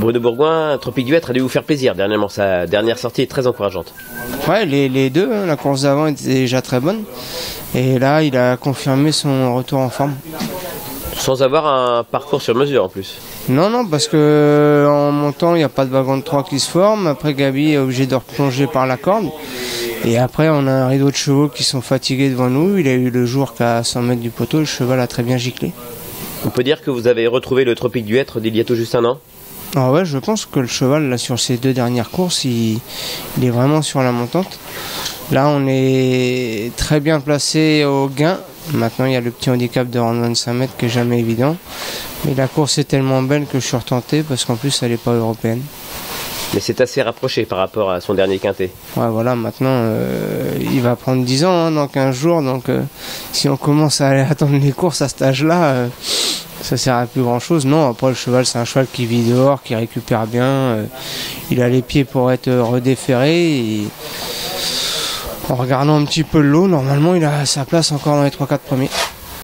Bruno Bourgoin, Tropique du Être a dû vous faire plaisir dernièrement. Sa dernière sortie est très encourageante. Ouais, les, les deux, hein, la course d'avant était déjà très bonne. Et là, il a confirmé son retour en forme. Sans avoir un parcours sur mesure en plus. Non, non, parce que en montant, il n'y a pas de wagon de 3 qui se forme. Après, Gabi est obligé de replonger par la corde. Et après, on a un rideau de chevaux qui sont fatigués devant nous. Il a eu le jour qu'à 100 mètres du poteau, le cheval a très bien giclé. On peut dire que vous avez retrouvé le Tropique du Être d'il y a tout juste un an? Ah ouais, je pense que le cheval, là, sur ces deux dernières courses, il, il est vraiment sur la montante. Là, on est très bien placé au gain. Maintenant, il y a le petit handicap de rendre 25 mètres qui est jamais évident. Mais la course est tellement belle que je suis retenté parce qu'en plus, elle n'est pas européenne. Mais c'est assez rapproché par rapport à son dernier quintet. Ouais, voilà, maintenant, euh, il va prendre 10 ans hein, dans 15 jours. Donc, euh, si on commence à aller attendre les courses à cet âge-là, euh, ça sert à plus grand-chose. Non, après, le cheval, c'est un cheval qui vit dehors, qui récupère bien. euh, il a les pieds pour être redéféré. et en regardant un petit peu l'eau, normalement, il a sa place encore dans les 3-4 premiers.